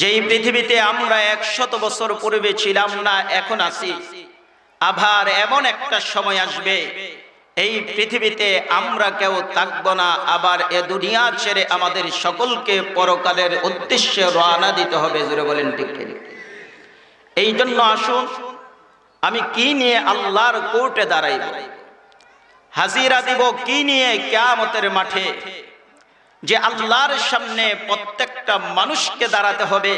যেই পৃথিবীতে আমরা একশত বছর পূর্বে ছিলাম না, এখন আছি। আবার এমন একটা সময় আসবে, এই পৃথিবীতে আমরা কেউ থাকব না, আবার এ দুনিয়া ছেড়ে আমাদের সকলকে পরকালের উদ্দেশ্যে রওনা দিতে হবে জুড়ে বলেন ঠিক এই জন্য আসুন, আমি কি নিয়ে আল্লাহর কোর্টে দাঁড়াইব? হাজিরা দিব কি নিয়ে কেয়ামতের মাঠে? যে আল্লাহর সামনে প্রত্যেকটা মানুষকে দাঁড়াতে হবে,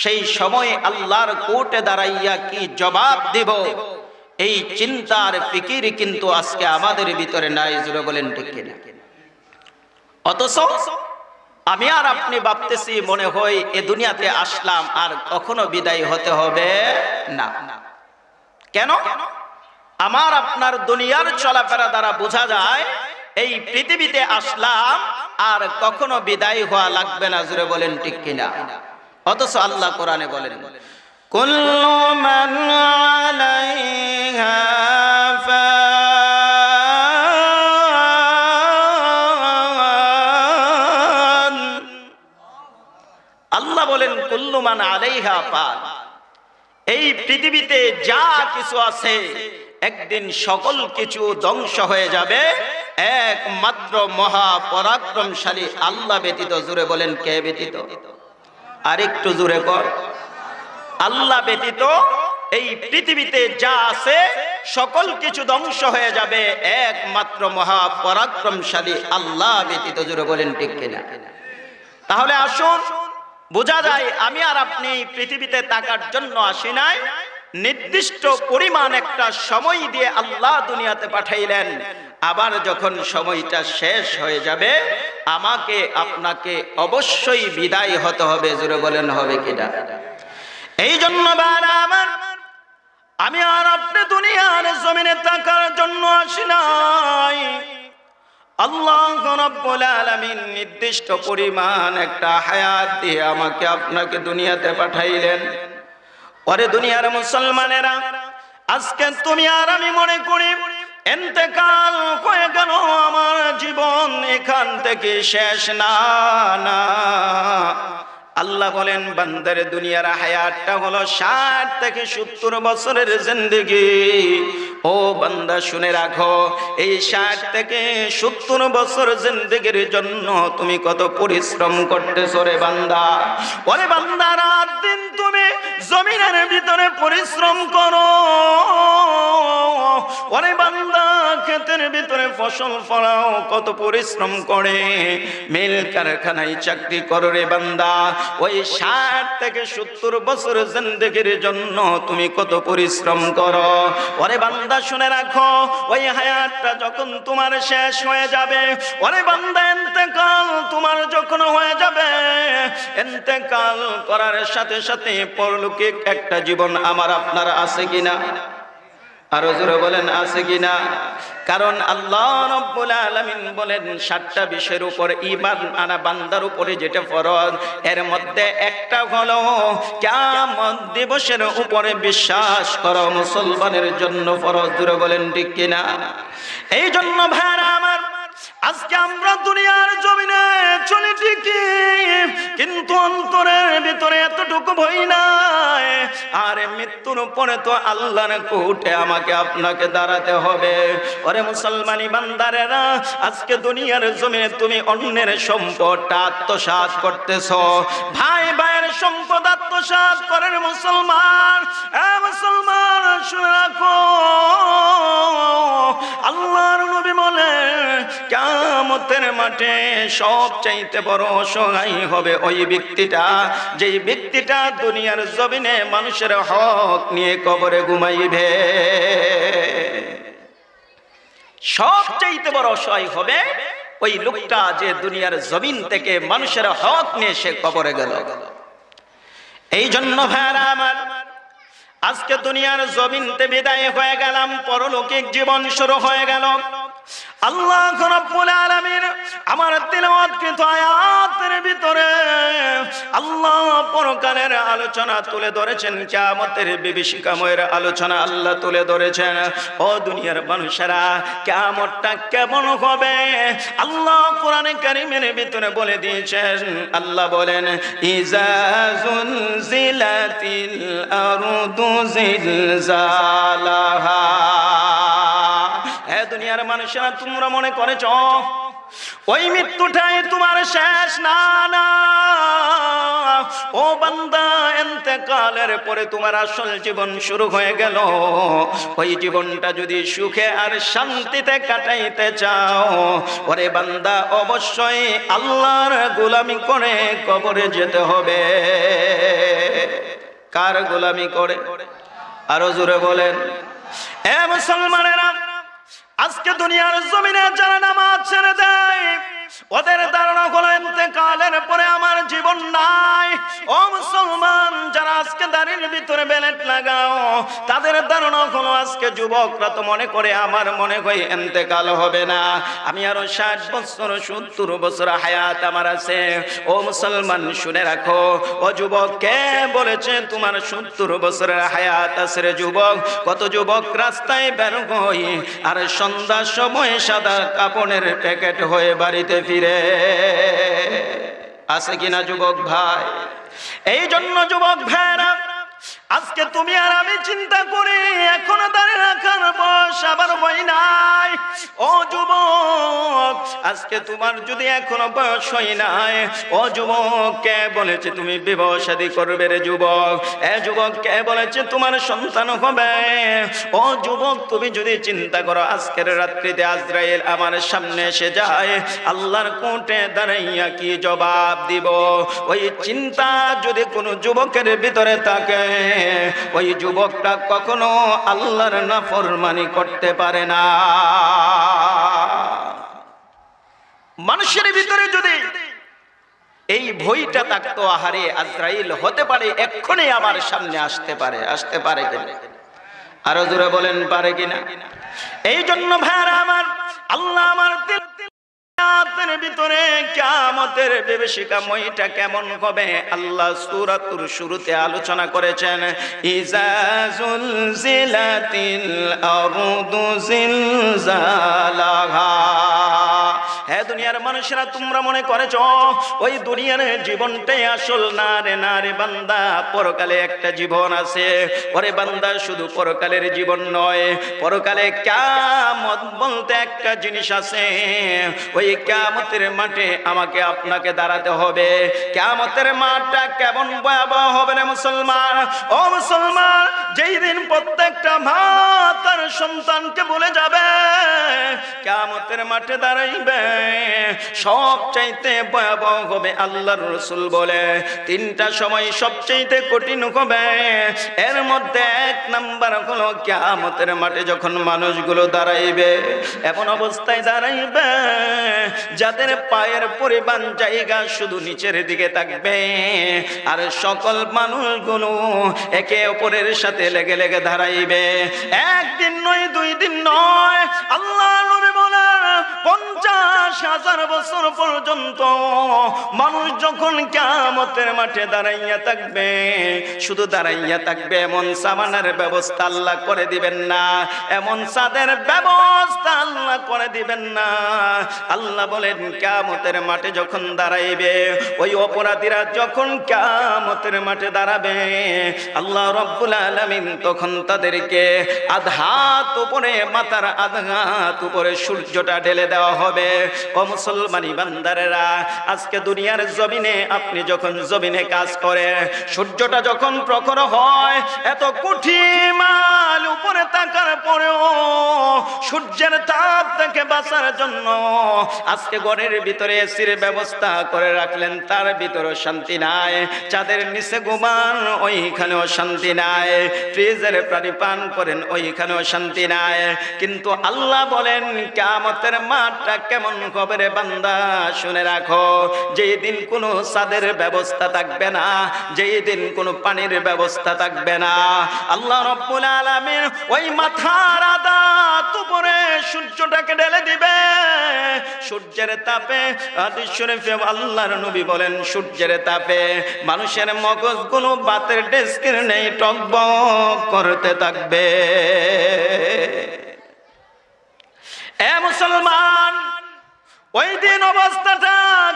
সেই সময় আল্লাহর কোর্টে দাঁড়াইয়া কি জবাব দেব? এই চিন্তার ফিকির কিন্তু আজকে আমাদের ভিতরে নাই জুড়ে বলেন ঠিক কিনা? অথচ আমি আর আপনি ভাবতেছি মনে হয় এ দুনিয়াতে আসলাম আর কখনো বিদায় হতে হবে না। কেন? আমার আপনার দুনিয়ার চলাফেরা দ্বারা বোঝা যায় এই পৃথিবীতে আসলাম আর কখনো বিদায় হওয়া লাগবে না জুড়ে বলেন ঠিক কিনা? অথচ আল্লাহ কোরআনে বলেন। আল্লাহ বলেন কুল্লুমান আলাইহা পান এই পৃথিবীতে যা কিছু আছে, একদিন সকল কিছু ধ্বংস হয়ে যাবে। একমাত্র মহা পরাক্রমশালী আল্লাহ ব্যতীত, জুড়ে বলেন কে ব্যতীত? আর একটু জুড়ে কর। আল্লাহ ব্যতীত এই পৃথিবীতে যা আছে, সকল কিছু ধ্বংস হয়ে যাবে। একমাত্র মহা পরাক্রমশালী আল্লাহ ব্যতীত, জুড়ে বলেন ঠিক কিনা? তাহলে আসুন, বোঝা যায় আমি আর আপনি পৃথিবীতে থাকার জন্য আসি নাই। নির্দিষ্ট পরিমাণ একটা সময় দিয়ে আল্লাহ দুনিয়াতে পাঠাইলেন। আবার যখন সময়টা শেষ হয়ে যাবে, আমাকে, আপনাকে অবশ্যই বিদায় হতে হবে জুড়ে বলেন, হবে কিনা এই জন্য আমার, আমি আর আপনি দুনিয়ার জমিনে থাকার জন্য আসি নাই। আল্লাহ নির্দিষ্ট পরিমাণ একটা হায়াত দিয়ে আমাকে আপনাকে দুনিয়াতে পাঠাইলেন। পরে দুনিয়ার মুসলমানেরা, আজকে তুমি আর আমি মনে করি এতেকাল হয়ে গেল আমার জীবন, এখান থেকে শেষ, না না। আল্লাহ বলেন, বান্দার দুনিয়ার হায়াতটা হলো ষাট থেকে সত্তর বছরের জিন্দগি। ও বান্দা, শুনে রাখো, এই ষাট থেকে সত্তর বছর জিন্দগির জন্য তুমি কত পরিশ্রম করতেছো রে বান্দা? ওরে বান্দা, রাত দিন তুমি জমিনের ভিতরে পরিশ্রম করো। ওরে বান্দা, ক্ষেতের ভিতরে ফসল ফলাও, কত পরিশ্রম করে। মিল কারখানায় চাকরি করো রে বান্দা। ওই ষাট থেকে সত্তর বছর জিন্দগির জন্য তুমি কত পরিশ্রম করো। ওরে বান্দা শুনে রাখো, ওই হায়াতটা যখন তোমার শেষ হয়ে যাবে, ওরে বান্দা এতেকাল তোমার যখন হয়ে যাবে এতেকাল করার সাথে সাথে পরলুকে একটা জীবন আমার আপনার আছে কিনা? আরও জোরে বলেন, আছে কিনা? কারণ আল্লাহ রব্বুল আলামিন বলেন, সাতটা বিষয়ের উপর ঈমান আনা বান্দার উপরে যেটা ফরজ, এর মধ্যে একটা হলো, কিয়ামত দিবসের উপরে বিশ্বাস করা মুসলমানের জন্য ফরজ। জোরে বলেন, ঠিক কিনা? এই জন্য ভাইরা আমার আজকে আমরা দুনিয়ার জমিনে চলে ঠিকই, কিন্তু অন্তরের ভিতরে এতটুকু ভয় নাই। আর মৃত্যুর পরে তো আল্লাহর কোর্টে আমাকে আপনাকে দাঁড়াতে হবে। ওরে মুসলমানি বান্দারেরা, আজকে দুনিয়ার জমিনে তুমি অন্যের সম্পদটা আত্মসাৎ করতেছ। ভাই ভাইয়ের সম্পদ আত্মসাৎ করেন মুসলমান। মুসলমান, শুনে রাখো। আল্লাহর নবী বলে কামতের মাঠে সব চাইতে বড় অসহায় হবে ওই ব্যক্তিটা। যেই ব্যক্তিটা দুনিয়ার জমিনে মানুষের হক নিয়ে কবরে ঘুমাইবে। সব চাইতে বড় অসহায় হবে ওই লোকটা যে দুনিয়ার জমিন থেকে মানুষের হক নিয়ে সে কবরে গেল। এই জন্য ভাইরা আমার, আজকে দুনিয়ার জমিনতে বিদায় হয়ে গেলাম, পরলৌকিক জীবন শুরু হয়ে গেল। আল্লাহ রাব্বুল আমার তেলাওয়াতকৃত আয়াতের ভিতরে আল্লাহ পরকালের আলোচনা তুলে ধরেছেন, কিয়ামতের বিভীষিকাময়ের আলোচনা আল্লাহ তুলে ধরেছেন। ও দুনিয়ার মানুষেরা, কিয়ামতটা কেমন হবে? আল্লাহ কোরআনে কারিমের ভিতরে বলে দিয়েছেন, আল্লাহ বলেন ইজাজুল জিলাতিল আরদু জিলজালাহা। মানুষেরা তোমরা মনে করেছ, ওই মৃত্যুটাই তোমার শেষ, না ও বান্দা এতেকালের পরে তোমার আসল জীবন শুরু হয়ে গেল। ওই জীবনটা যদি সুখে আর শান্তিতে কাটাইতে চাও, ওরে বান্দা, অবশ্যই আল্লাহর গোলামি করে কবরে যেতে হবে। কার গোলামি করে? আরও জোরে বলেন। এ মুসলমানেরা আজকে দুনিয়ার জমিনে যারা নামাজ ছেড়ে দেয় ওদের ধারণা হলো কালের পরে আমার জীবন নাই। ও মুসলমান, যারা আজকে দাঁড়ির ভিতরে বেলেট লাগাও, তাদের ধারণা হলো আজকে যুবকরা তো মনে করে আমার মনে হয় এতেকাল হবে না। আমি আরও ষাট বছর, সত্তর বছর হায়াত আমার আছে। ও মুসলমান, শুনে রাখো, ও যুবক, কে বলেছে তোমার সত্তর বছরের হায়াত আছে রে যুবক? কত যুবক রাস্তায় বের হই, আর সন্ধ্যার সময় সাদা কাপড়ের প্যাকেট হয়ে বাড়িতে ফিরে। আছে কিনা যুবক ভাই? এই জন্য যুবক ভাইরা আজকে তুমি আর আমি চিন্তা করি এখনও দাঁড়িয়ে রাখার বয়স আবার বই নাই। ও যুবক, আজকে তোমার যদি এখনও বয়স হয় নাই, ও যুবক, কে বলেছে তুমি বিবাহ শাদী করবে রে যুবক? এ যুবক, কে বলেছে তোমার সন্তান হবে? ও যুবক, তুমি যদি চিন্তা করো আজকের রাত্রিতে আজরাইল আমার সামনে এসে যায়, আল্লাহর কোর্টে দাঁড়াইয়া কি জবাব দিব? ওই চিন্তা যদি কোনো যুবকের ভিতরে থাকে ওই যুবকটা কখনো আল্লাহর নাফরমানি করতে পারে না। মানুষের ভিতরে যদি এই ভয়টা থাকতো, আহারে আজরাইল হতে পারে, এক্ষুনি আমার সামনে আসতে পারে আসতে পারে কিনা? আরও জোরে বলেন, পারে কিনা? এই জন্য ভাইরা আমার, আল্লাহ আমার রাতের ভিতরে কিয়ামতের বিভীষিকাময়টা কেমন হবে? আল্লাহ সূরাতুর শুরুতে আলোচনা করেছেন ইজাজুল জিলাতিল আরদু জিলজালাহা। হে দুনিয়ার মানুষেরা, তোমরা মনে করেছ, ওই দুনিয়ার জীবনটাই আসল? না রে না রে বান্দা, পরকালে একটা জীবন আছে। ওরে বান্দা, শুধু পরকালের জীবন নয়, পরকালে কামত বলতে একটা জিনিস আছে। ওই কামতের মাঠে আমাকে আপনাকে দাঁড়াতে হবে। কামতের মাঠটা কেমন ভয়াবহ হবে না মুসলমান? ও মুসলমান, যেই দিন প্রত্যেকটা মা তার সন্তানকে বলে যাবে কামতের মাঠে দাঁড়াইবে। সব চাইতে ভয়াবহ হবে আল্লাহর রসুল বলে। তিনটা সময় সবচাইতে কঠিন হবে। এর মধ্যে এক নাম্বার হলো কিয়ামতের মাঠে যখন মানুষগুলো দাঁড়াইবে, এমন অবস্থায় দাঁড়াইবে, যাদের পায়ের পরিমাণ জায়গা শুধু নিচের দিকে থাকবে। আর সকল মানুষগুলো একে অপরের সাথে লেগে লেগে দাঁড়াইবে। একদিন নয়, দুই দিন নয়, আল্লাহ নবী বলেন পঞ্চাশ হাজার বছর পর্যন্ত মানুষ যখন কেমতের মাঠে দাঁড়াইয়া থাকবে, শুধু দাঁড়াইয়া থাকবে এমন সামানের ব্যবস্থা আল্লাহ করে দিবেন না, এমন সাদের ব্যবস্থা আল্লাহ করে দিবেন না। আল্লাহ বলেন কেমতের মাঠে যখন দাঁড়াইবে, ওই অপরাধীরা যখন কেমতের মাঠে দাঁড়াবে, আল্লাহ রব্বুল আলমিন তখন তাদেরকে আধাত উপরে, মাথার আধাত উপরে সূর্যটা ঢেলে দেওয়া হবে। ও মুসলমানি বান্দারেরা, আজকে দুনিয়ার জমিনে আপনি যখন জমিনে কাজ করে, সূর্যটা যখন প্রখর হয়, এত কুঠি মাল উপরে থাকার পরেও সূর্যের তাপ থেকে বাঁচার জন্য আজকে ঘরের ভিতরে এসির ব্যবস্থা করে রাখলেন, তার ভিতরে শান্তি নাই, চাঁদের নিচে ঘুমান, ওইখানেও শান্তি নাই, ফ্রিজের প্রাণী পান করেন, ওইখানেও শান্তি নাই, কিন্তু আল্লাহ বলেন কামতের মাঠটা কেমন খবরে বান্দা, শুনে রাখো যেই দিন কোনো সাদের ব্যবস্থা থাকবে না যেই দিন কোনো পানির ব্যবস্থা থাকবে না, আল্লাহ রব্বুল আলামিন ওই মাথার আদা উপরে সূর্যটাকে ঢেলে দিবে, সূর্যের তাপে হাদিস শরীফে আল্লাহর নবী বলেন, সূর্যের তাপে মানুষের মগজগুলো বাতের ডেস্কের নেই, টকবক করতে থাকবে। এ মুসলমান! ওই দিন অবস্থাটা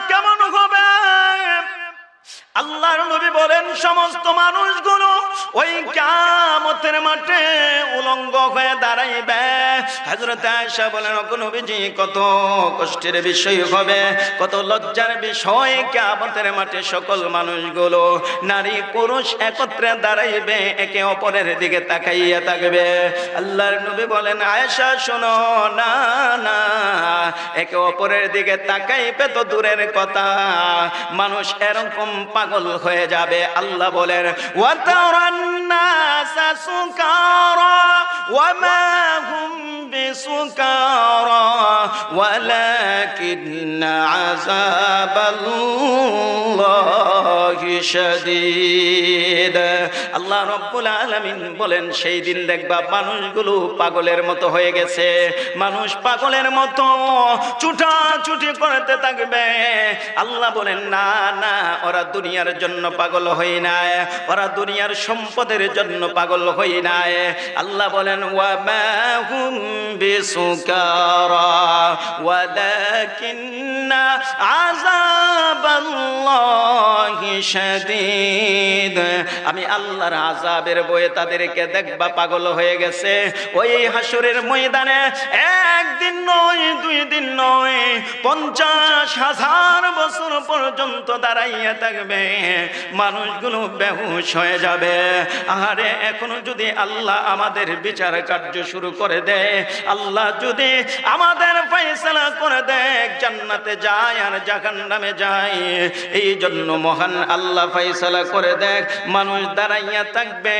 কেমন হবে? আল্লাহর নবী বলেন, সমস্ত মানুষগুলো ওই কামতের মাঠে উলঙ্গ হয়ে দাঁড়াইবে। হযরত আয়েশা বলেন নবীজি, কত কষ্টের বিষয় হবে, কত লজ্জার বিষয় কামতের মাঠে সকল মানুষগুলো। নারী, পুরুষ একত্রে দাঁড়াইবে, একে অপরের দিকে তাকাইয়া থাকবে। আল্লাহর নবী বলেন, আয়েশা, শোনো, না না, একে অপরের দিকে তাকাইবে তো দূরের কথা। মানুষ এরকম পাগল হয়ে যাবে আল্লাহ বলেন ওয়াতারান্নাসা সুকারা ওয়ামা হুম বিসুকারা ولكن عذاب الله شديد আল্লাহ রব্বুল আলামিন বলেন সেই দিন দেখবা মানুষগুলো পাগলের মতো হয়ে গেছে মানুষ পাগলের মতো ছুটা ছুটি করতে থাকবে আল্লাহ বলেন না না ওরা দুনিয়ার জন্য পাগল হই নাই, ওরা দুনিয়ার সম্পদের জন্য পাগল হই নাই। আল্লাহ বলেন, ওয়া মা বিসুকারা, ওয়ালাকিন্না আযাবাল্লাহি শাদীদ। আমি আল্লাহর আযাবের বয়ে তাদেরকে দেখবা পাগল হয়ে গেছে। ওই হাসরের ময়দানে একদিন নয়, দুই দিন নয়, পঞ্চাশ হাজার বছর পর্যন্ত দাঁড়াইয়া থাকবে। মানুষগুলো বেহুশ হয়ে যাবে। আহারে, এখনও যদি আল্লাহ আমাদের বিচার কার্য শুরু করে দেয়, আল্লাহ যদি আমাদের ফয়সালা করে দেয়, জান্নাতে যায় আর জাহান্নামে যায় এই জন্য মহান আল্লাহ ফয়সালা করে দেখ মানুষ দাঁড়াইয়া থাকবে,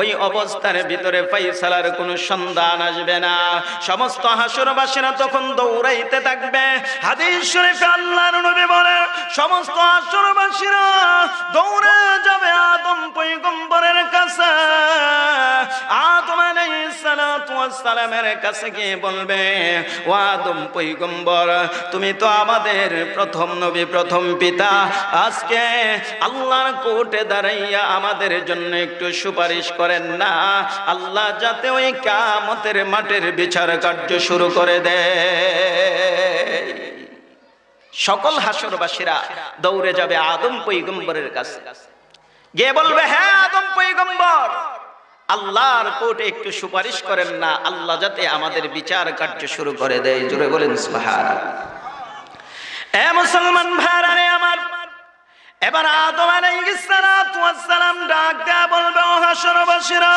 ওই অবস্থার ভিতরে ফয়সালার কোনো সন্ধান আসবে না। সমস্ত হাসুরবাসীরা তখন দৌড়াইতে থাকবে। হাদিস শরীফে আল্লাহর নবী বলে সমস্ত হাসুরবাসীরা দৌড়ে কাছে। গিয়ে বলবে, ও তুমি তো আমাদের প্রথম নবী, প্রথম পিতা। আজকে আল্লাহর কোর্টে দাঁড়াইয়া আমাদের জন্য একটু সুপারিশ করেন না। আল্লাহ যাতে ওই কামতের মাঠের বিচার কার্য শুরু করে দেয়। সকল হাসরবাসীরা দৌড়ে যাবে আদম পৈগম্বরের কাছে। গিয়ে বলবে হ্যাঁ আদম পৈগম্বর, আল্লাহর কোর্টে একটু সুপারিশ করেন না, আল্লাহ যাতে আমাদের বিচার কার্য শুরু করে দেয়। জুড়ে বলেন এ মুসলমান ভাইরারে আমার, এবার আদম আলাইহিস সালাম ডাক দেয়া বলবে, ও হাসরবাসীরা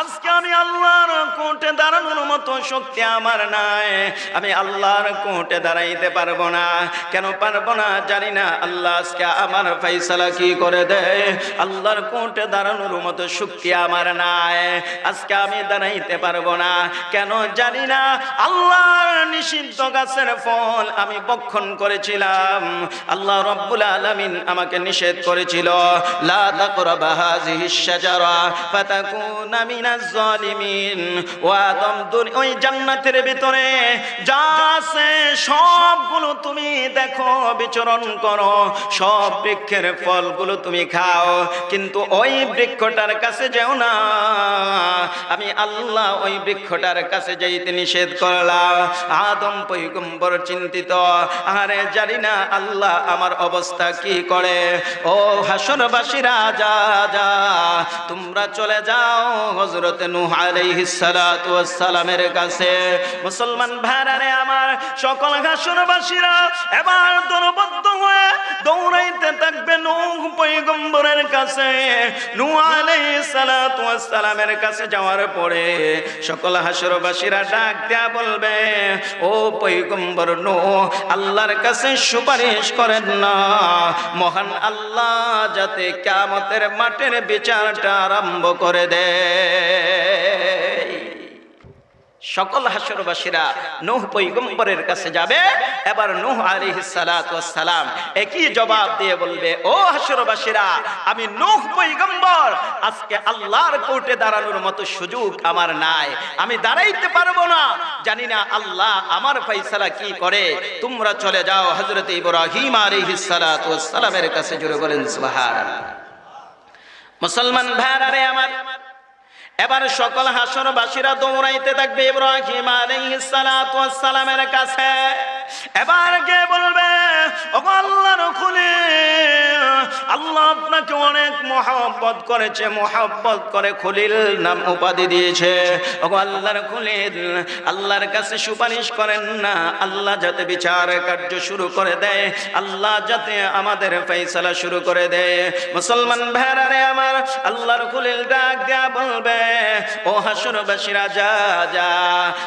আজকে আমি আল্লাহর কোর্টে দাঁড়ানোর মতো শক্তি আমার নাই। আমি আল্লাহর কোর্টে দাঁড়াইতে পারব না। কেন পারব না জানি না। আল্লাহ আজকে আমার ফাইসালা কি করে দেয়? আল্লাহর কোর্টে দাঁড়ানোর মতো শক্তি আমার নাই। আজকে আমি দাঁড়াইতে পারব না। কেন জানি না। আল্লাহর নিষিদ্ধ গাছের ফল আমি বক্ষণ করেছিলাম। আল্লাহ রব্বুল আলামিন আমাকে নিষেধ করেছিল, লা তাকরাবা হাযিহিশ শাজারা ফাতাকুনা ওই জান্নাতের ভিতরে যা আছে সবগুলো তুমি দেখো, বিচরণ করো, সব বৃক্ষের ফলগুলো তুমি খাও, কিন্তু ওই বৃক্ষটার কাছে যেও না। আমি আল্লাহ ওই বৃক্ষটার কাছে যাইতে নিষেধ করলাম। আদম পৈগম্বর চিন্তিত, আরে জানি না আল্লাহ আমার অবস্থা কি করে? ও হাসরবাসীরা যা যা, তোমরা চলে যাও হজরত নূহ আলাইহিস সালাতু ওয়াস সালামের কাছে। মুসলমান ভাইরারে আমার, সকল হাসরবাসীরা এবার দলবদ্ধ হয়ে দৌড়াইতে থাকবে নূহ পয়গম্বরের কাছে। নূহ আলাইহিস সালামের কাছে যাওয়ার পরে সকল হাসরবাসীরা ডাক দেয়া বলবে, ও পৈগম্বর নো, আল্লাহর কাছে সুপারিশ করেন না। মহান আল্লাহ যাতে কামতের মাঠের বিচারটা আরম্ভ করে দেয় সকল হাসরবাসীরা নূহ পৈগম্বরের কাছে যাবে। এবার নূহ আলাইহিস সালাম একই জবাব দিয়ে বলবে, ও হাসরবাসীরা, আমি নূহ পৈগম্বর। আজকে আল্লাহর কোর্টে দাঁড়ানোর মতো সুযোগ আমার নাই। আমি দাঁড়াইতে পারব না। জানি না আল্লাহ আমার ফয়সালা কি করে। তোমরা চলে যাও হযরত ইব্রাহিম আলাইহিস সালাতু ওয়াস সালামের কাছে। জুড়ে বলেন, সুবহানাল্লাহ। মুসলমান ভাইরা আমার এবার সকল হাসরবাসীরা দৌড়াইতে থাকবে ইব্রাহিম আলাইহিস সালাতু ওয়াস সালামের কাছে। এবার কে বলবে ও আল্লাহর খুলে আল্লাহ আপনাকে অনেক মহব্বত করেছে, মহব্বত করে খলিল নাম উপাধি দিয়েছে। ও আল্লাহর খুলিল আল্লাহর কাছে সুপারিশ করেন না, আল্লাহ যাতে বিচার কার্য শুরু করে দেয়, আল্লাহ যাতে আমাদের ফেসলা শুরু করে দেয়। মুসলমান ভেড়ারে আমার, আল্লাহর খুলিল ডাক দেয়া বলবে ও হাসরবাসীরা যা যা।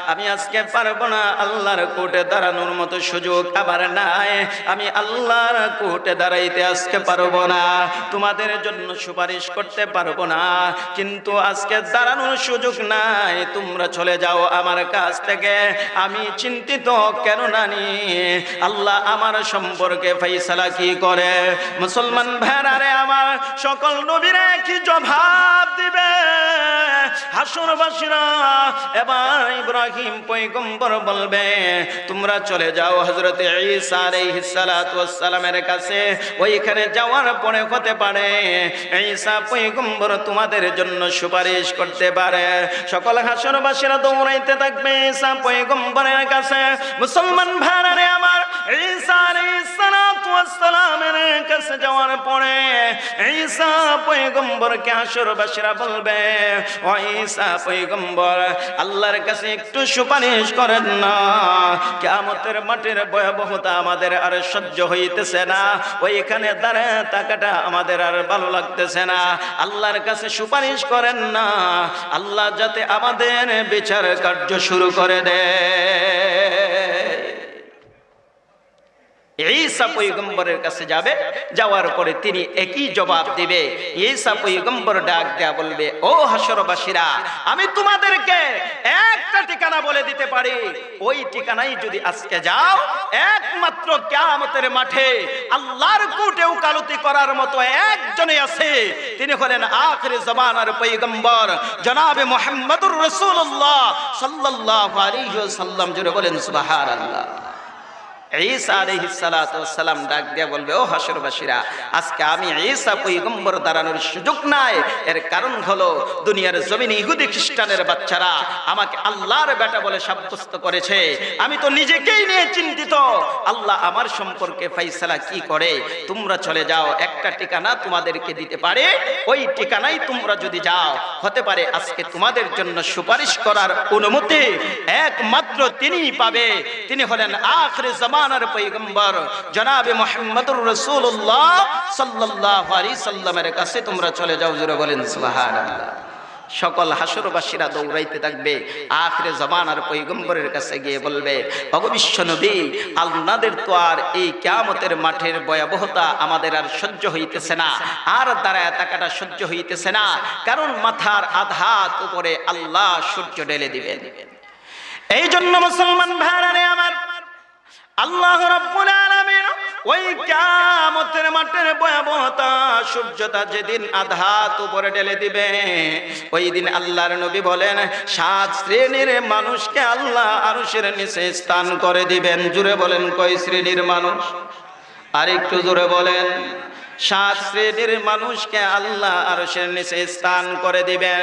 আমি আজকে পারব না আল্লাহর কোর্টে দাঁড়ানোর মতো সুযোগ আমার নাই। আমি আল্লাহর কোর্টে দাঁড়াইতে আজকে পারব না। তোমাদের জন্য সুপারিশ করতে পারব না। কিন্তু আজকে দাঁড়ানোর সুযোগ নাই। তোমরা চলে যাও আমার কাছ থেকে। আমি চিন্তিত কেন নানি? আল্লাহ আমার সম্পর্কে ফাইসালা কি করে? মুসলমান ভেড়ারে আমার, সকল নবীরা কি জবাব দিবে? এবার ইব্রাহিম পয়গম্বর বলবে, তোমরা চলে যাও সালামের কাছে। ওইখানে যাওয়ার পরে হতে পারে, ঈসা পয়গম্বর তোমাদের জন্য সুপারিশ করতে পারে। সকল হাসরবাসীরা দৌড়াইতে থাকবে ঈসা পয়গম্বরের কাছে। মুসলমান ভাইরা আমার বলবে আল্লাহর কাছে একটু সুপারিশ করেন না। মাটির আমাদের আর সহ্য হইতেছে না। ওইখানে দাঁড়ায় থাকাটা আমাদের আর ভালো লাগতেছে না। আল্লাহর কাছে সুপারিশ করেন না। আল্লাহ যাতে আমাদের বিচার কার্য শুরু করে দেয়। ঈসা পয়গম্বরের কাছে যাবে, যাওয়ার পরে তিনি একই জবাব দিবে। ঈসা পয়গম্বর ডাক দেয়া বলবে, ও হাসরবাসীরা আমি তোমাদেরকে একটা ঠিকানা বলে দিতে পারি। ওই ঠিকানায় যদি আজকে যাও, একমাত্র কিয়ামতের মাঠে আল্লাহর কোর্টে উকালতি করার মতো একজনই আছে। তিনি হলেন আখির জমানার পয়গম্বর জনাবে মুহাম্মদুর রাসূলুল্লাহ সাল্লাল্লাহু আলাইহি ওয়াসাল্লাম। জুড়ে বলেন সুবহানাল্লাহ। আমি তো নিজেকেই নিয়ে চিন্তিত। আল্লাহ আমার সম্পর্কে ফাইসালা কি করে? তোমরা চলে যাও, একটা ঠিকানা তোমাদেরকে দিতে পারে। ওই ঠিকানায় তোমরা যদি যাও, হতে পারে আজকে তোমাদের জন্য সুপারিশ করার অনুমতি। একমাত্র তিনিই পাবে। তিনি হলেন আখরে জামানার পৈগম্বর। জনাবে মোহাম্মদুর রসুল্লাহ সাল্লাহ আলী সাল্লামের কাছে তোমরা চলে যাও জুড়ে বলেন সুবহানাল্লাহ। সকল হাসরবাসীরা দৌড়াইতে থাকবে, আখরে জমানার পৈগম্বরের কাছে গিয়ে বলবে ভগবিশ্ব নবী আল্লাদের তো আর এই কেয়ামতের মাঠের ভয়াবহতা আমাদের আর সহ্য হইতেছে না, আর দাঁড়ায় তাকাটা সহ্য হইতেছে না, কারণ মাথার আধাত উপরে আল্লাহ সূর্য ঢেলে দিবেন। এই জন্য মুসলমান ভাইরারে আমার আল্লাহ রাব্বুল আলামিন ওই কিয়ামতের মাঠের ভয়াবহতা সূর্যটা যেদিন আধাত উপরে ঢেলে দিবে, ওই দিন আল্লাহর নবী বলেন, সাত শ্রেণির মানুষকে আল্লাহ আরশের নিচে স্থান করে দিবেন। জুড়ে বলেন কয় শ্রেণির মানুষ? আর একটু জোরে বলেন। সাত শ্রেণির মানুষকে আল্লাহ আরশের নিচে স্থান করে দিবে।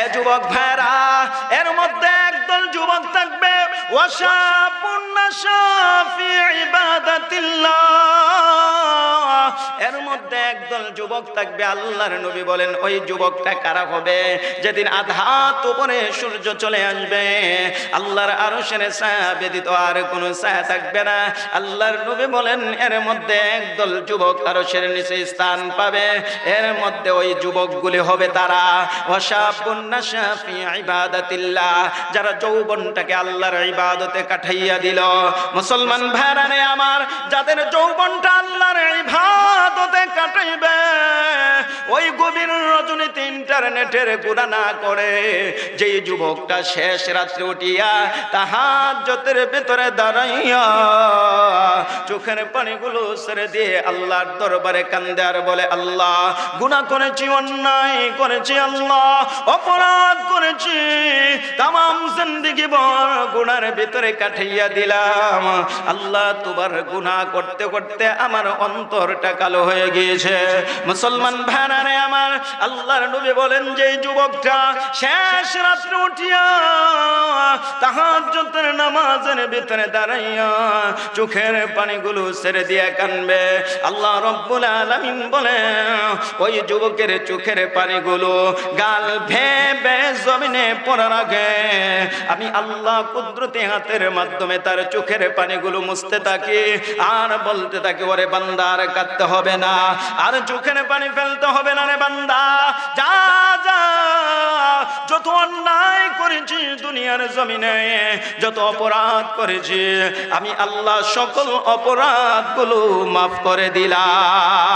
এ যুবক ভাইরা, এর মধ্যে একদল যুবক থাকবে। এর মধ্যে একদল যুবক থাকবে, আল্লাহর নবী বলেন, ওই যুবকটা কারা হবে? যেদিন আধাত উপরে সূর্য চলে আসবে, আল্লাহর আরশের ছায়া ব্যতীত আর কোনো ছায়া থাকবে না। আল্লাহর নবী বলেন, এর মধ্যে একদল যুবক আরশের নিচে স্থান পাবে। এর মধ্যে ওই যুবকগুলি হবে তারা। ইবাদাতিল্লাহ, যারা যৌবনটাকে আল্লাহর ইবাদতে কাঠাইয়া দিল। মুসলমান ভাইরানে আমার, যাদের যৌবনটা আল্লাহর ইবাদতে কাটাইবে, ওই গভীর রজনীতে ইন্টারনেটের গুণা না করে, যেই যুবকটা শেষ রাত্রে উঠিয়া তাহাজ্জতের ভেতরে দাঁড়াইয়া, চোখের পানিগুলো ছেড়ে দিয়ে আল্লাহর দরবারে কান্দে বলে, আল্লাহ, গুনাহ করেছি, অন্যায় করেছি, আল্লাহ, অপরাধ করেছি, তামাম জিন্দিগি বর গুনার ভিতরে কাঠাইয়া দিলাম। আল্লাহ, তোমার গুনাহ করতে করতে আমার অন্তরটা কালো হয়ে গিয়েছে। মুসলমান ভাইরারে আমার, আল্লাহর নবী বলেন যে যুবকটা শেষ রাত্রে উঠিয়া তাহাজ্জুদের নামাজের ভিতরে দাঁড়াইয়া চোখের পানিগুলো ছেড়ে দিয়ে কানবে। আল্লাহ রব্বুল আলামিন বলে, ওই যুবকের চোখের পানিগুলো গাল ভেবে জমিনে পড়ার আগে আমি আল্লাহ কুদরতি হাতের মাধ্যমে তার চোখের পানিগুলো মুছতে থাকি। আর বলতে থাকি, ওরে বান্দা, আর কাঁদতে হবে না। আর চোখের পানি ফেলতে হবে না রে বান্দা। যা যা, যত অন্যায় করেছি দুনিয়ার জমিনে, যত অপরাধ করেছি, আমি আল্লাহ সকল অপরাধগুলো মাফ করে দিলাম।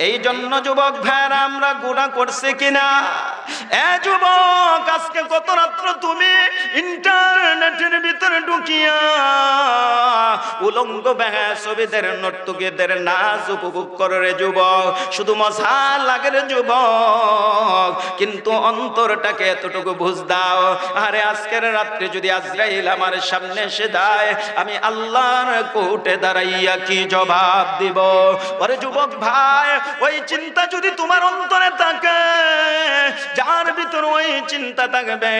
এই জন্য যুবক ভাইরা আমরা গুণা করছি কিনা? এ যুবক, আজকে কত রাত্র তুমি ইন্টারনেটের ভিতরে ঢুকিয়া উলঙ্গ ব্যাঙা ছবিদের নর্তকীদের নাচ উপভোগ করে রে যুবক। শুধু মজা লাগে রে যুবক, কিন্তু অন্তরটাকে এতটুকু বুঝ দাও। আরে আজকের রাত্রে যদি আজরাইল আমার সামনে এসে দেয় আমি আল্লাহর কোর্টে দাঁড়াইয়া কি জবাব দিব? ওরে যুবক ভাই ওই চিন্তা যদি তোমার অন্তরে থাকে, যার ভিতরে ওই চিন্তা থাকবে,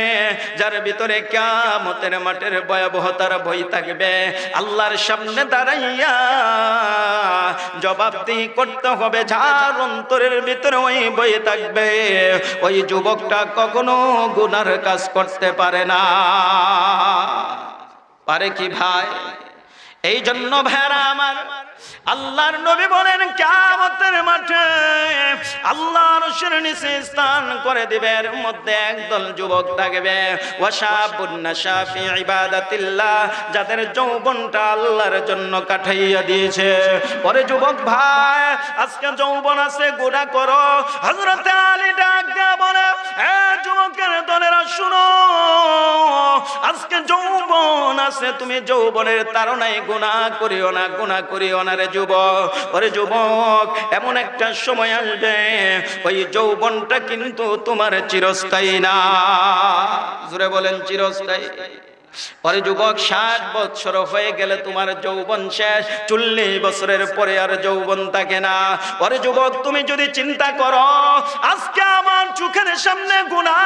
যার ভিতরে কিয়ামতের মাঠের ভয়াবহতার ভয় থাকবে, আল্লাহর সামনে দাঁড়াইয়া জবাবদিহি করতে হবে, যার অন্তরের ভিতরে ওই বই থাকবে, ওই যুবকটা কখনো গুনার কাজ করতে পারে না। পারে কি ভাই? এই জন্য ভেড়া আমার আল্লাহর নবী বলেন, কিয়ামতের মাঠে আল্লাহর নিচে স্থান করে দিবে এর মধ্যে একদল যুবক থাকবে। যাদের যৌবনটা আল্লাহর জন্য কাঠাইয়া দিয়েছে। পরে যুবক ভাই, আজকে যৌবন আছে গোড়া করো। হযরতে আলী ডাক বলে, এ যুবকের দলেরা, শুনো, আজকে যৌবন আছে, তুমি যৌবনের তারনায় গুনাহ করিও না গুনাহ করিও না রে যুবক, ওরে যুবক, এমন একটা সময় আসবে, ওই যৌবনটা কিন্তু তোমার চিরস্থায়ী না। জুড়ে বলেন চিরস্থায়ী। পরে যুবক, ষাট বছর হয়ে গেলে তোমার যৌবন শেষ, চল্লিশ বছরের পরে আর যৌবন থাকে না। পরে যুবক, তুমি যদি চিন্তা করো, আজকে আমার চোখের সামনে গুণা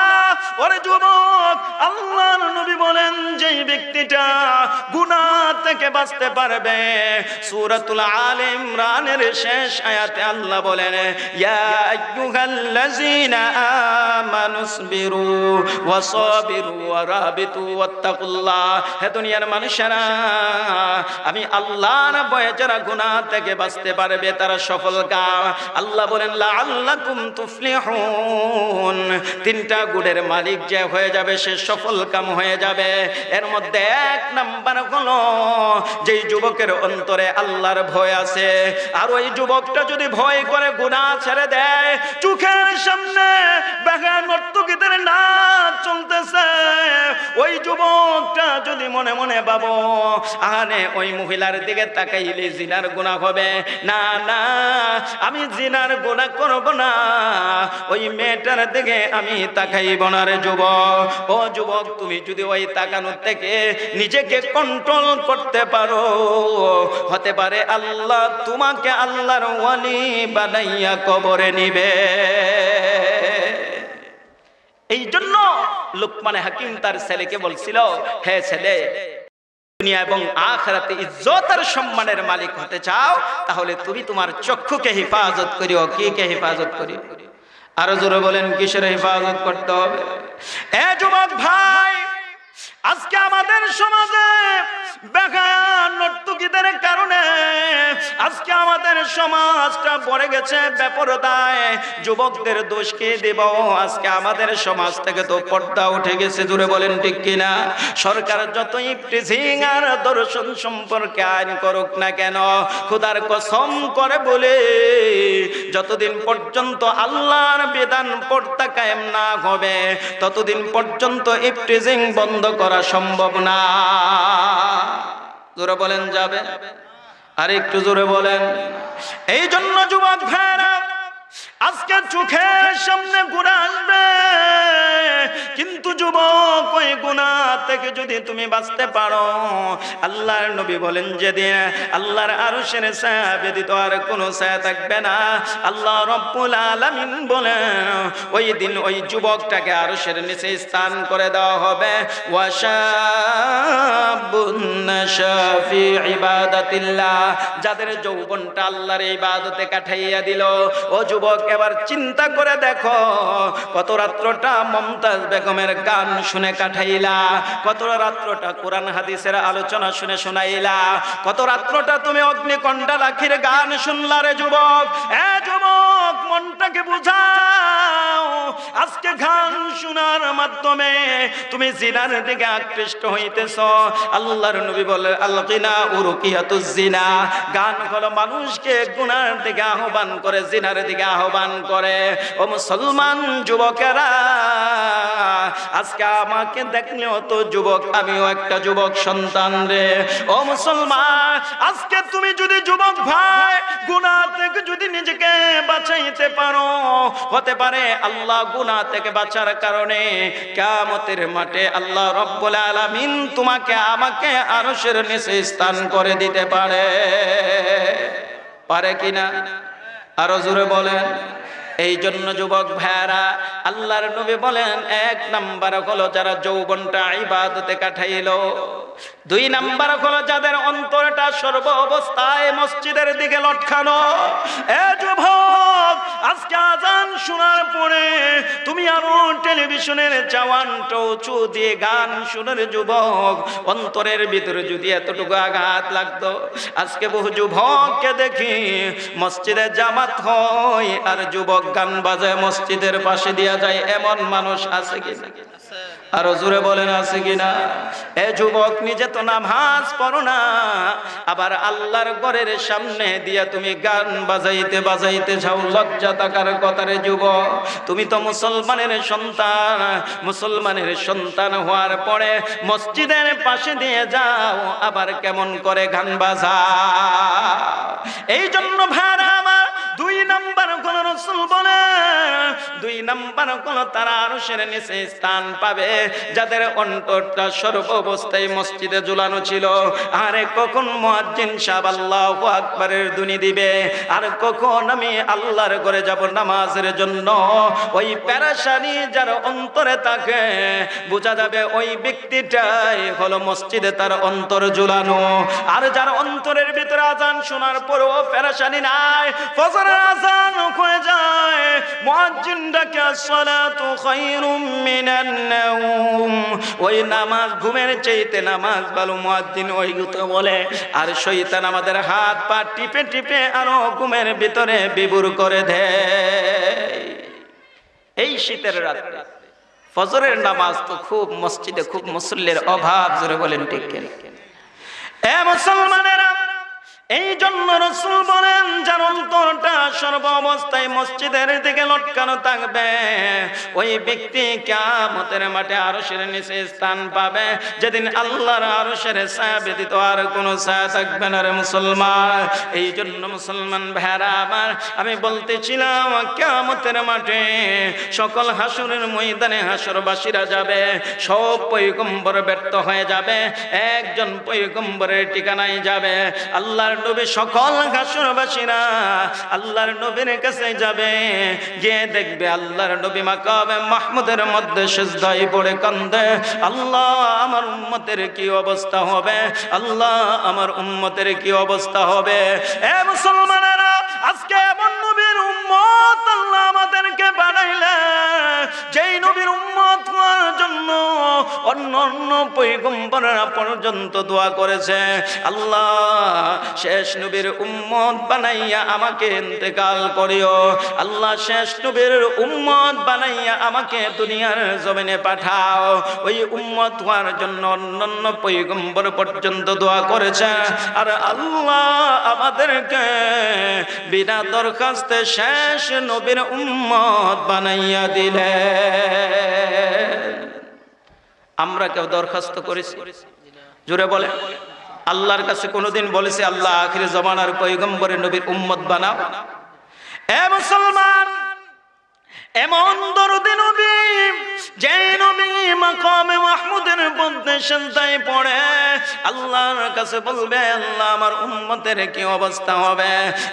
ওরে যুবক, আল্লাহর নবী বলেন যে ব্যক্তিটা গুণা থেকে বাঁচতে পারবে, সূরাতুল আল ইমরানের শেষ আয়াতে আল্লাহ বলেন, ইয়া আইয়ুহাল্লাযীনা আমানুসবিরু ওয়াসাবিরু ওয়ারাবিতু ওয়াত্তাকুল্লাহ। হে দুনিয়ার মানুষেরা, আমি আল্লাহর ভয়ে যারা গুনাহ থেকে বাঁচতে পারবে, তারা সফল কাম আল্লাহ বলেন, লাআল্লাকুম তুফলিহুন। তিনটা গুণের মালিক যে হয়ে যাবে, সে সফল কাম হয়ে যাবে। এর মধ্যে এক নাম্বার হলো, যেই যুবকের অন্তরে আল্লাহর ভয় আছে, আর ওই যুবকটা যদি ভয় করে গুনাহ ছেড়ে দেয়, চোখের সামনে বেগা নর্তকীদের চলতেছে। ওই যুবকটা যদি মনে মনে ভাবো আরে ওই মহিলার দিকে তাকাইলে জিনার গুণা হবে। না না, আমি জিনার গুণা করব না, ওই মেয়েটার দিকে আমি তাকাইব না রে যুবক, ও যুবক, তুমি যদি ওই থেকে নিজেকে কন্ট্রোল করতে পারো, হতে পারে আল্লাহ তোমাকে আল্লাহর ওয়ালি বানাইয়া কবরে নিবে। এই জন্য লোকমানে হাকিম তার ছেলেকে বলছিল, হে ছেলে, দুনিয়া এবং আখরাতে ইজ্জত আর সম্মানের মালিক হতে চাও, তাহলে তুমি তোমার চক্ষুকে হেফাজত করিও। কি কে হেফাজত করিও আরও জোরে বলেন কিসের হেফাজত করতে হবে? এ যুবক ভাই আজকে আমাদের সমাজে সরকার যতই প্রিজিং আর দর্শন সম্পর্কে আইন করুক না কেন, খুদার কসম করে বলে যতদিন পর্যন্ত আল্লাহর বিধান পর্দা কায়েম না হবে, ততদিন পর্যন্ত ইফটিজিং বন্ধ করা। সম্ভব না। জোরে বলেন যাবে? আর একটু জোরে বলেন। এই জন্য যুবক ভাইরা আজকে চোখের সামনে গুণা আসবে। কিন্তু যুবক, ওই গুণা থেকে যদি তুমি বাঁচতে পারো, আল্লাহর নবী বলেন যেদিন আল্লাহর আরও সেরে ছায়া ব্যতীত আর কোনো ছায়া থাকবে না। আল্লাহ রব্বুল আলামিন বলেন, ওই দিন ওই যুবকটাকে আরও সেরে নিচে স্থান করে দেওয়া হবে। ইবাদাতিল্লাহ। যাদের যৌবনটা আল্লাহর ইবাদতে কাটাইয়া দিল, ও যুবক এবার চিন্তা করে দেখো। কত রাত্রটা মমতাজ বেগমের গান শুনে কাটাইলা, কত রাত্রটা কোরআন হাদিসের আলোচনা শুনে শোনাইলা, কত রাত্রটা তুমি অগ্নিকণ্ঠা লাখির গান শুনলা রে যুবক। এ যুবক, মনটাকে বুঝাও, আজকে গান শোনার মাধ্যমে তুমি জিনার দিকে আকৃষ্ট হইতেছ। আল্লাহর নবী বলে আলকিনা উরুকিয়াতুজ জিনা। গান হলো মানুষকে গুনার দিকে আহ্বান করে, জিনার দিকে আহ্বান করে, ও মুসলমান যুবকেরা, আজকে আমাকে দেখলেও তো যুবক, আমিও একটা যুবক সন্তান রে। ও মুসলমান, আজকে তুমি যদি যুবক ভাই গুণা থেকে যদি নিজেকে বাঁচাইতে পারো, হতে পারে আল্লাহ গুণা থেকে বাঁচার কারণে কামতের মাঠে আল্লাহ রব্বুল আলামিন তোমাকে, আমাকে আরশের নিচে স্থান করে দিতে পারে। পারে কিনা আরও জোরে বলেন। এই জন্য যুবক ভাইরা আল্লাহর নবী বলেন, এক নাম্বার হলো যারা যৌবনটা ইবাদতে কাটাইল দুই নাম্বার হলো যাদের অন্তরটা সর্ব অবস্থায় মসজিদের দিকে লটকানো। এ যুবক আজকে আজান শোনার পরে তুমি আরও টেলিভিশনের চাওয়ানটা উঁচু দিয়ে গান শোনার যুবক, অন্তরের ভিতরে যদি এতটুকু আঘাত লাগতো, আজকে বহু যুবককে দেখি মসজিদে জামাত হয় আর যুবক গান বাজায় মসজিদের পাশে দিয়া যায়, এমন মানুষ আছে কি আরও জোরে বলেন, আছে কিনা? এ যুবক, নিজে তো নামাজ পড়ো না। আবার আল্লাহর ঘরের সামনে দিয়া তুমি গান বাজাইতে বাজাইতে যাও, লজ্জা থাকার কথারে যুবক। তুমি তো মুসলমানের সন্তান। মুসলমানের সন্তান হওয়ার পরে মসজিদের পাশে দিয়ে যাও, আবার কেমন করে গান বাজা এই জন্য ভাড়া আমার দুই নাম্বার কোন রসুল বলে, দুই নাম্বার কোন তারা আরশের নিচে স্থান পাবে। যাদের অন্তরটা সর্ব অবস্থায় মসজিদে ঝুলানো ছিল। আরে কখন মুয়াজ্জিন সাহেব আল্লাহ আকবারের দুনি দিবে? আর কখন আমি আল্লাহর ঘরে যাব নামাজের জন্য? ওই প্যারাসানি যার অন্তরে থাকে, বোঝা যাবে ওই ব্যক্তিটাই হলো মসজিদে তার অন্তর ঝুলানো। আর যার অন্তরের ভিতরে আজান শোনার পরও প্যারাসানি নাই, ফজরের আজান হয়ে যায়। মুয়াজ্জিন ডাকে, আসসালাতু খায়রুম মিনান নাওম। ওই নামাজ ঘুমের চাইতে নামাজ ভালো মুয়াজ্জিন ওই বলে, আর শয়তান আমাদের হাত পা টিপে টিপে আরও ঘুমের ভিতরে বিবুর করে দেয় এই শীতের রাত্রে ফজরের নামাজ তো খুব মসজিদে খুব মুসল্লির অভাব, জোরে বলেন ঠিক? এ মুসলমানেরা এই জন্য রসুল বলেন, যার অন্তরটা সর্ব অবস্থায় মসজিদের দিকে লটকানো থাকবে, ওই ব্যক্তি কিয়ামতের মাঠে আরশের নিচে স্থান পাবে। যেদিন আল্লাহর আরশের ছায়া ব্যতীত আর কোনো ছায়া থাকবে না রে মুসলমান। এই জন্য মুসলমান ভাইরা আমার, আমি বলতেছিলাম, কিয়ামতের মাঠে সকল হাসুরের ময়দানে হাসরবাসীরা যাবে, সব পৈগম্বর ব্যর্থ হয়ে যাবে, একজন পৈগম্বরের ঠিকানায় যাবে। আল্লাহর নবী সকল হাসরবাসীরা আল্লাহর নবীর কাছে যাবে, গিয়ে দেখবে আল্লাহর নবী মাকাবে মাহমুদের মধ্যে পড়ে কান্দে। আল্লাহ আমার উম্মতের কি অবস্থা হবে? আল্লাহ আমার উম্মতের কি অবস্থা হবে? এ মুসলমানেরা, আজকে অন্য পৈগম্বররা পর্যন্ত দোয়া করেছে। আল্লাহ, শেষ নবীর উম্মত বানাইয়া আমাকে ইন্তেকাল করিও। আল্লাহ, শেষ নবীর উম্মত বানাইয়া আমাকে দুনিয়ার জমিনে পাঠাও। ওই উম্মত হওয়ার জন্য অন্যান্য পৈগম্বর পর্যন্ত দোয়া করেছে। আর আল্লাহ আমাদেরকে বিনা দরখাস্তে শেষ নবীর উম্মত বানাইয়া দিলে। আমরা কেউ দরখাস্ত করেছি। জুড়ে বলে আল্লাহর কাছে কোনোদিন বলেছে, আল্লাহ আখির জমানার পৈগম্বরে নবীর উম্মত বানাও। এ মুসলমান! এমন দরদি নবী, যে নবী মাকামে মাহমুদের মধ্যে সেজদায় পড়ে। আল্লাহর কাছে বলবে, আল্লাহ আমার উম্মতের কি অবস্থা হবে?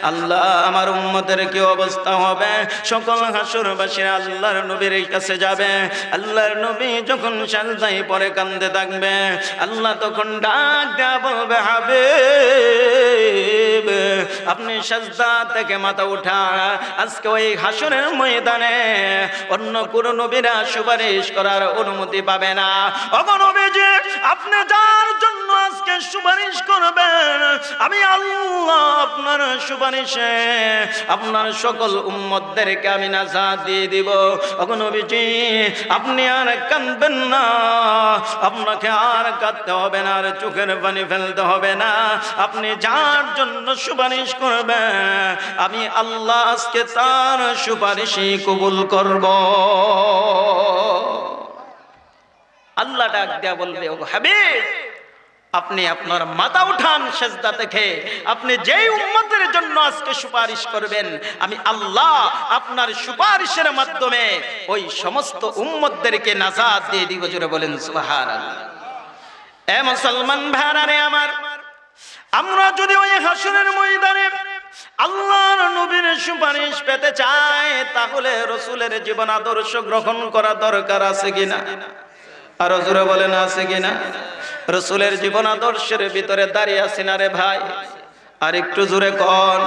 আল্লাহ আমার উম্মতের কি অবস্থা হবে? সকল হাসুরবাসীরা আল্লাহর নবীর কাছে যাবে। আল্লাহর নবী যখন সেজদায় পড়ে কান্দে থাকবে, আল্লাহ তখন ডাক দেয়া বলবে হবে আপনি সাজদা থেকে মাথা উঠা। আজকে ওই হাসনের ময়দানে অন্য কোন নবীরা সুপারিশ করার অনুমতি পাবে না। অগনবীজি আপনি যার জন্য আজকে সুপারিশ করবেন। আমি আল্লাহ আপনার সুপারিশে আপনার সকল উম্মতদেরকে আমি নাজাত দিয়ে দিব। অগনবীজি আপনি আর কাঁদবেন না। আপনাকে আর কাঁদতে হবে না, আর চোখের পানি ফেলতে হবে না। আপনি যার জন্য সুপারিশ করবেন, আমি আল্লাহ আজকে তার সুপারিশই কবুল করব। আল্লাহ ডাক দেয়া বলবে ও হাবিব আপনি আপনার মাথা উঠান সেজদা থেকে আপনি যেই উম্মতের জন্য আজকে সুপারিশ করবেন, আমি আল্লাহ আপনার সুপারিশের মাধ্যমে ওই সমস্ত উম্মতদেরকে নাজাদ দিয়ে দিব জুড়ে বলেন সুবহানাল্লাহ। এ মুসলমান ভাড়ারে আমার, আমরা যদি ওই হাসনের ময়দানে আল্লাহর নবীর সুপারিশ পেতে চাই, তাহলে রসুলের জীবন আদর্শ গ্রহণ করা দরকার আছে কিনা? আরও জোরে বলেন, আছে কিনা? রসুলের জীবন আদর্শের ভিতরে দাঁড়িয়ে আছি না রে ভাই। আর একটু জোরে কন।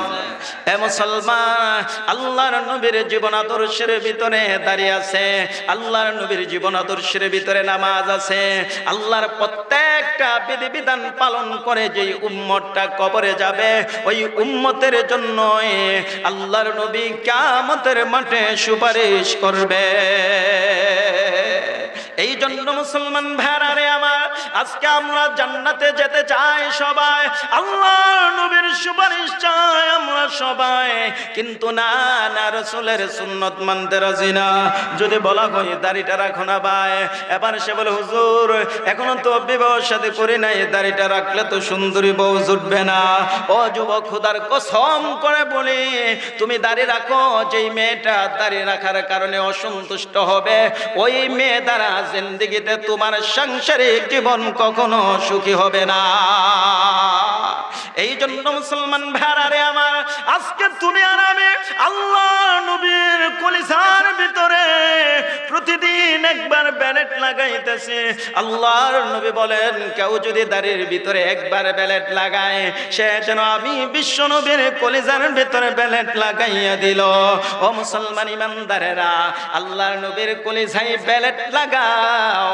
এ মুসলমান, আল্লাহর নবীর জীবন আদর্শের ভিতরে দাঁড়িয়ে আছে। আল্লাহর নবীর জীবন আদর্শের ভিতরে নামাজ আছে। আল্লাহর প্রত্যেকটা বিধিবিধান পালন করে যেই উম্মতটা কবরে যাবে, ওই উম্মতের জন্য আল্লাহর নবী কামতের মাঠে সুপারিশ করবে। এই জন্য মুসলমান ভেড়ারে আমার, আজকে আমরা জান্নাতে যেতে চাই সবাই। আল্লাহ নবীর সুপারিশ চাই আমরা সবাই। কিন্তু না না, রসুলের সুন্নত মানতে রাজি না। যদি বলা হয় দাড়িটা রাখো না ভাই। এবার সে বলে, হুজুর, এখনও তো বিবাহ সাথে করি নাই, দাড়িটা রাখলে তো সুন্দরী বউ জুটবে না। ও যুবক, খুদার কসম করে বলি, তুমি দাড়ি রাখো, যেই মেয়েটা দাড়ি রাখার কারণে অসন্তুষ্ট হবে, ওই মেয়ে দ্বারা জিন্দিগিতে তোমার সাংসারিক জীবন কখনো সুখী হবে না। এই জন্য মুসলমান ভেড়ারে আমার, আজকে তুমি আর আমি আল্লাহ নবীর কলিসার লাগাইতেছে আল্লাহর নবী বলেন, কেউ যদি দাড়ির ভিতরে একবার ব্যালেট লাগায়, সে যেন আমি বিশ্ব নবীর কলিজার ভিতরে ব্যালেট লাগাইয়া দিল। ও মুসলমান ইমানদারেরা, আল্লাহর নবীর কলিজাই ব্যালেট লাগাও।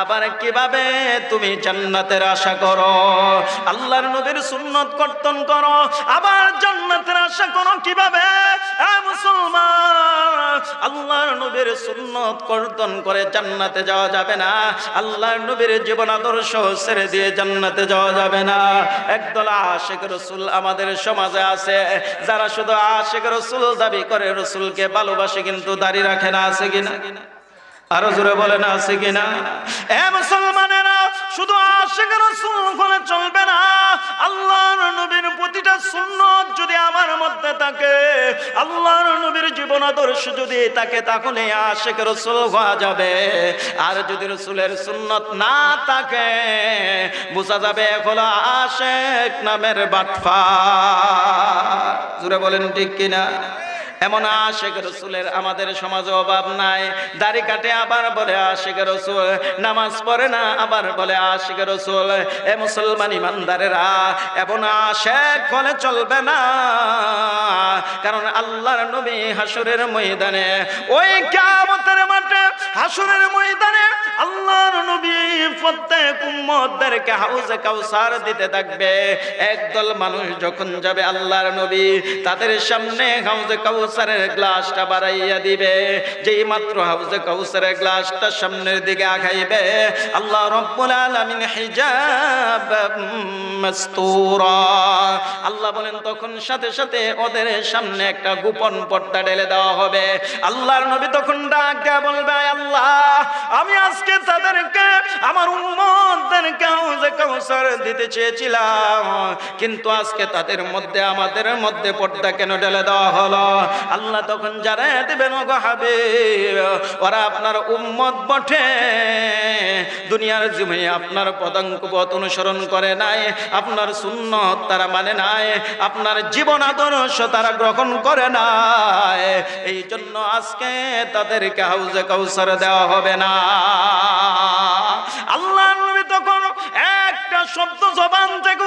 আবার কীভাবে? তুমি জান্নাতের আশা করো। আল্লাহর নবীর সুন্নত কর্তন করো। আবার জান্নাতের আশা করো কীভাবে? মুসলমান, আল্লাহর নবীর সুন্নত কর্তন করে জান্নাতে যাওয়া যাবে না। আল্লাহর নবীর জীবন আদর্শ ছেড়ে দিয়ে জান্নাতে যাওয়া যাবে না। একদল আশেক রসুল আমাদের সমাজে আছে, যারা শুধু আশেক রসুল দাবি করে রসুলকে ভালোবাসে কিন্তু দাঁড়িয়ে রাখে না, আছে কিনা? আরও জোরে বলেন, আছে কিনা? এ মুসলমানেরা, শুধু আশেক রসুল হলে চলবে না। আল্লাহর নবীর প্রতিটা সুন্নত যদি আমার মধ্যে থাকে, আল্লাহর নবীর জীবন আদর্শ যদি থাকে, তাহলে আশেক রসুল হওয়া যাবে। আর যদি রসুলের সুন্নত না থাকে, বোঝা যাবে হলো আশেক নামের বাটফা জোরে বলেন, ঠিক কিনা? এমন আশেখ রসুলের আমাদের সমাজে অভাব নাই। দাড়ি কাটে আবার বলে আশেখ রসুল, নামাজ পড়ে না আবার বলে আশেখ রসুল। এ মুসলমান ইমানদারেরা, এমন আশেখ বলে চলবে না। কারণ আল্লাহর নবী হাসুরের ময়দানে, ওই কিয়ামতের মাঠে হাসুরের ময়দানে আল্লাহর নবী প্রত্যেক উম্মতদেরকে হাউজে কাউসার দিতে থাকবে। একদল মানুষ যখন যাবে আল্লাহর নবী, তাদের সামনে হাউজে কাউসারের গ্লাসটা বাড়াইয়া দিবে। যেই মাত্র হাউজে কাউসারের গ্লাসটা সামনের দিকে আগাইবে, আল্লাহ রব্বুল আলামিন হিজাব মাস্তুরা। আল্লাহ বলেন, তখন সাথে সাথে ওদের সামনে একটা গোপন পর্দা ঢেলে দেওয়া হবে। আল্লাহর নবী তখন ডাক দেয়া বলবে আল্লাহ, আমি আজকে তাদেরকে, আমার উম্মতদেরকে হাউজে কাউসার দিতে চেয়েছিলাম। কিন্তু আজকে তাদের মধ্যে, আমাদের মধ্যে পর্দা কেন ঢেলে দেওয়া হলো? আল্লাহ তখন যারা দেবেন, ওগো হাবিব, ওরা আপনার উম্মত বটে। দুনিয়ার জীবনে আপনার পদাঙ্ক পথ অনুসরণ করে নাই, আপনার সুন্নত তারা মানে নাই, আপনার জীবন আদর্শ তারা গ্রহণ করে নাই। এই জন্য আজকে তাদেরকে হাউজে কাউসার দেওয়া হবে না। আল্লাহ তখন একটা শব্দ জবান থেকে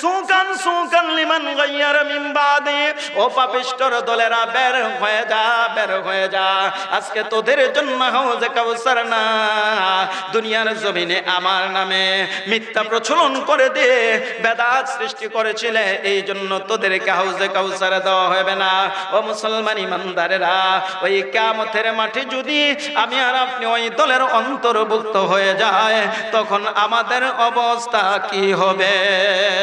সুকান সুকান লিমান গাইয়ার ও পাপিষ্টর দলেরা, বের হয়ে যা, বের হয়ে যা। আজকে তোদের জন্য কাউসার না। দুনিয়ার জমিনে আমার নামে মিথ্যা প্রচলন করে দিয়ে বেদাত সৃষ্টি করেছিলে, এই জন্য তোদেরকে কাউসার দেওয়া হবে না। ও মুসলমান ইমানদারেরা, ওই কামতের মাঠে যদি আমি আর আপনি ওই দলের অন্তর্ভুক্ত হয়ে যায় তখন আমাদের অবস্থা কি হবে?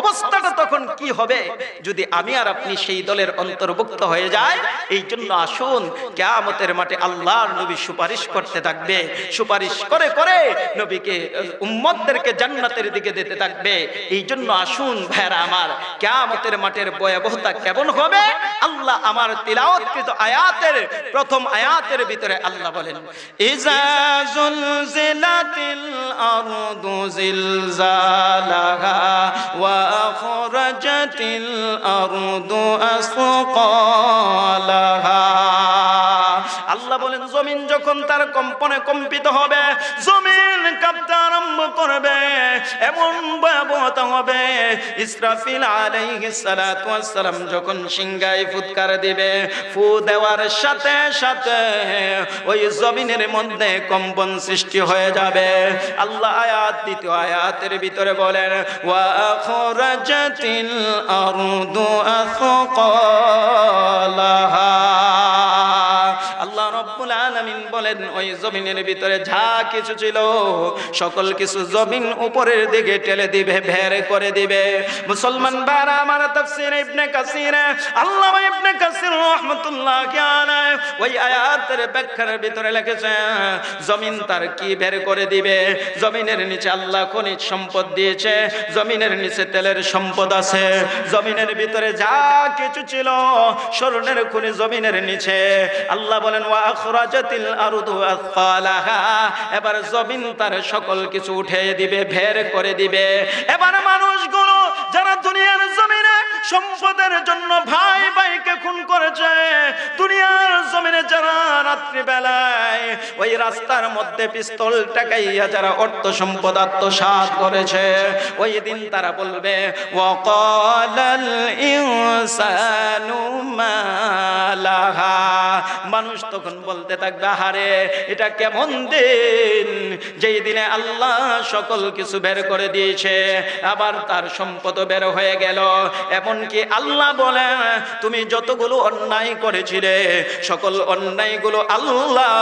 অবস্থাটা তখন কি হবে? যদি আমি আর আপনি সেই দলের অন্তর্ভুক্ত হয়ে যায় এই জন্য আসুন, কেয়ামতের মাঠে আল্লাহর নবী সুপারিশ করতে থাকবে। সুপারিশ করে করে নবীকে, উম্মতদেরকে জান্নাতের দিকে দিতে থাকবে। এই জন্য আসুন ভাইরা আমার, কেয়ামতের মাঠের ভয়াবহতা কেমন হবে? আল্লাহ আমার তিলাওয়াতকৃত আয়াতের প্রথম আয়াতের ভিতরে আল্লাহ বলেন, ইজা জুলজিলাতিল আরদু জিলজালাহা ওয়া আখরাজাতিল الأرض أثقالها. আল্লাহ বলেন জমিন যখন তার কম্পনে কম্পিত হবে জমিন আরম্ভ করবে, এমন ভয়াবহতা হবে। ইসরাফিল আলাইহিস সালাতু ওয়াস সালাম যখন সিংহায় ফুৎকার দিবে, ফু দেওয়ার সাথে সাথে ওই জমিনের মধ্যে কম্পন সৃষ্টি হয়ে যাবে। আল্লাহ আয়াত, দ্বিতীয় আয়াতের ভিতরে বলেন, ওয়া আখরাজাতিল আরদু রব্বুল বলেন, ওই জমিনের ভিতরে যা কিছু ছিল, সকল কিছু জমিন উপরের দিকে ঠেলে দিবে ভের করে দিবে। মুসলমান ভাইরা, আমার তাফসীর ইবনে কাসির আল্লাহ ইবনে কাসির রাহমাতুল্লাহ আলাইহি ওই আয়াতের ব্যাখ্যার ভিতরে লিখেছে, জমিন তার কি বের করে দিবে? জমিনের নিচে আল্লাহ খনিজ সম্পদ দিয়েছে, জমিনের নিচে তেলের সম্পদ আছে, জমিনের ভিতরে যা কিছু ছিল, স্বর্ণের খনি জমিনের নিচে। আল্লাহ বলেন, ওয়া আখরাজাতিল এবার জমিন তার সকল কিছু উঠে দিবে, ভের করে দিবে। এবার মানুষগুলো যারা দুনিয়ার জমিনে সম্পদের জন্য ভাই ভাইকে খুন করেছে যারা রাত্রি বেলায় ওই রাস্তার মধ্যে পিস্তল টাকাইয়া যারা অর্থ সম্পদ আত্মসাৎ করেছে, ওই দিন তারা বলবে, ওয়াকালাল ইনসানু মানুষ তখন বলতে থাকবে, আহারে, এটা কেমন দিন? যেই দিনে আল্লাহ সকল কিছু বের করে দিয়েছে, আবার তার সম্পদ বের হয়ে গেল। এমনকি আল্লাহ বলে, তুমি যতগুলো অন্যায় করেছিলে, সকল অন্যায়গুলো আল্লাহ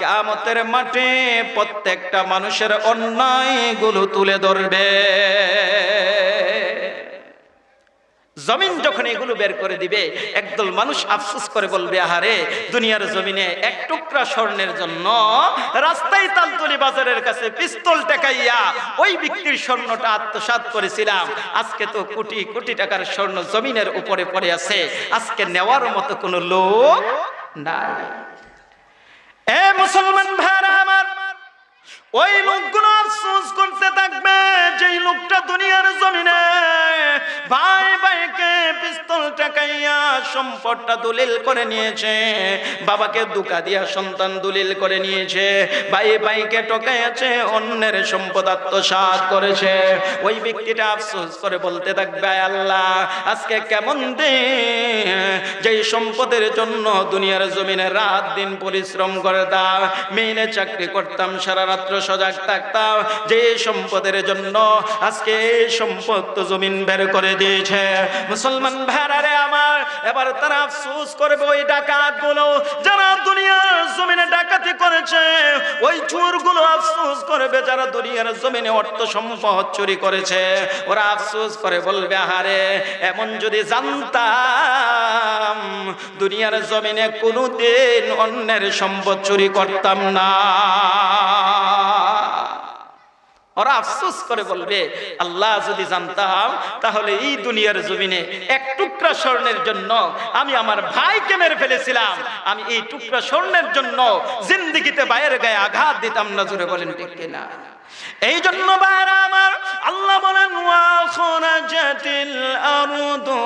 কামতের মাঠে প্রত্যেকটা মানুষের অন্যায়গুলো তুলে ধরবে। জমিন যখন এগুলো বের করে দিবে, একদল মানুষ আফসোস করে বলবে, আহারে, দুনিয়ার জমিনে এক টুকরা স্বর্ণের জন্য রাস্তায় তালতলি বাজারের কাছে পিস্তল টেকাইয়া ওই ব্যক্তির স্বর্ণটা আত্মসাৎ করেছিলাম। আজকে তো কোটি কোটি টাকার স্বর্ণ জমিনের উপরে পড়ে আছে। আজকে নেওয়ার মতো কোনো লোক নাই। এ মুসলমান ভাইরা আমার ওই লোকগুলো আফসোস করতে থাকবে যে লোকটা দুনিয়ার জমিনে ভাই ভাইকে পিস্তল টাকাইয়া সম্পদটা দলিল করে নিয়েছে, বাবাকে দুকা দিয়া সন্তান দলিল করে নিয়েছে, ভাই ভাইকে টকাইয়াছে অন্যের সম্পদ আত্মসাৎ করেছে। ওই ব্যক্তিটা আফসোস করে বলতে থাকবে আল্লাহ, আজকে কেমন দিন? যেই সম্পদের জন্য দুনিয়ার জমিনে রাত দিন পরিশ্রম করতাম মেইনে চাকরি করতাম, সারা রাত্র সজাগ থাকতাম যে সম্পদের জন্য আজকে সম্পদ তো জমিন বের করে দিয়েছে। মুসলমান ভেড়ারে আমার এবার তারা আফসোস করবে ওই ডাকাতগুলো যারা দুনিয়ার জমিনে ডাকাতি করেছে, ওই চোরগুলো আফসোস করবে যারা দুনিয়ার জমিনে অর্থ সম্পদ চুরি করেছে। ওরা আফসোস করে বলবে, আহারে, এমন যদি জানতাম দুনিয়ার জমিনে কোনোদিন অন্যের সম্পদ চুরি করতাম না। ওরা আফসোস করে বলবে, আল্লাহ যদি জানতাম, তাহলে এই দুনিয়ার জমিনে এক টুকরা স্বর্ণের জন্য আমি আমার ভাইকে মেরে ফেলেছিলাম। আমি এই টুকরা স্বর্ণের জন্য জিন্দিগিতে বাইরের গায়ে আঘাত দিতাম। না জুড়ে বলেন, ঠিক কিনা? এই জন্য বাইরে আমার, আল্লাহ বলেন, ওয়া খরাজাতিল আরদু